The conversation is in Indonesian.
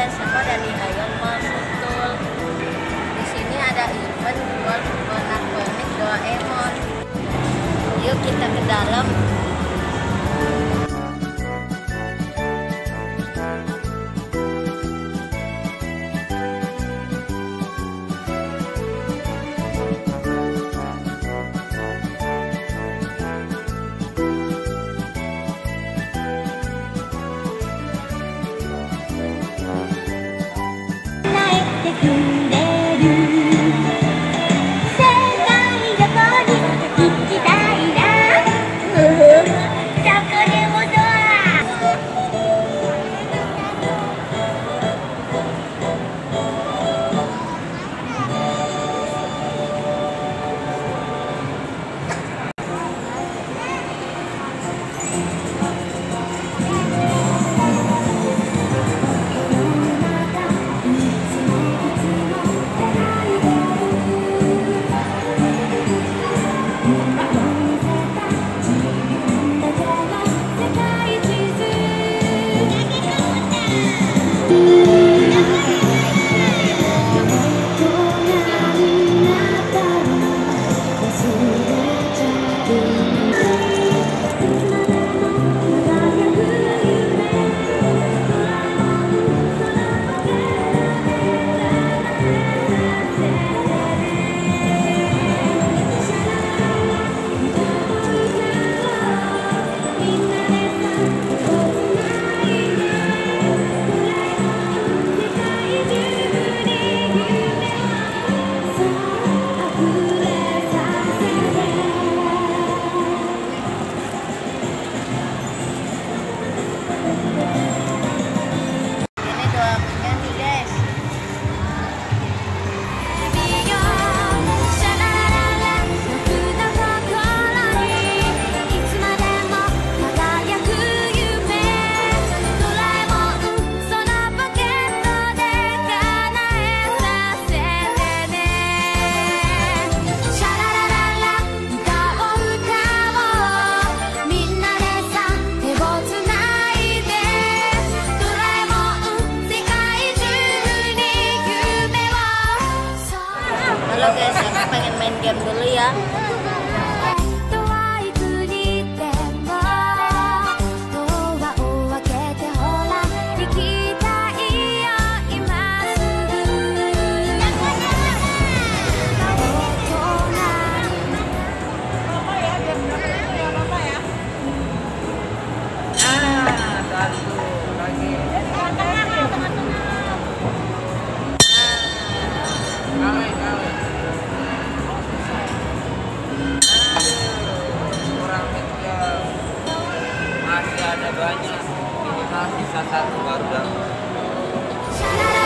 ada sama dari ayam masutul di sini ada event buat jual buku doa emon yuk kita ke dalam. You. main game dulu ya. ada banyak minimal kan sisa satu baru baru